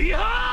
Behold!